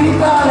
vida.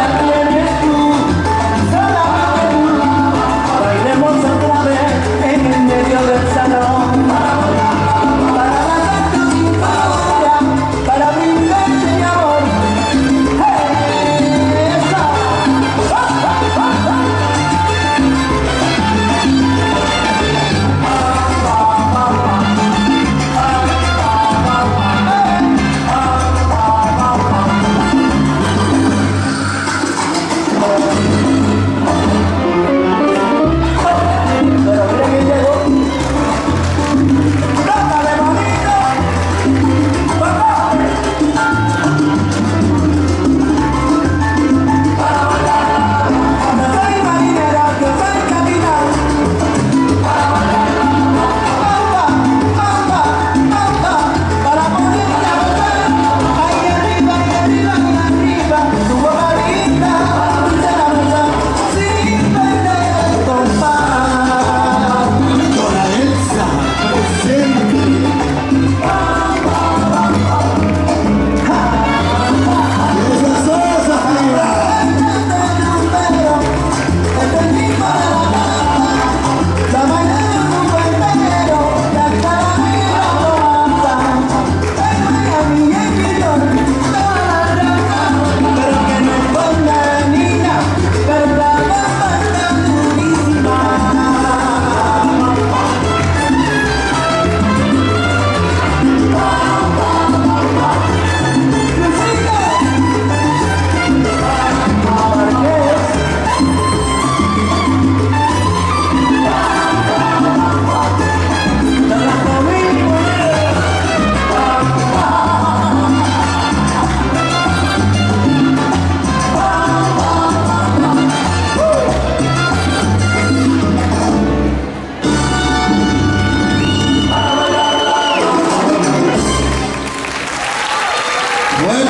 Fuerte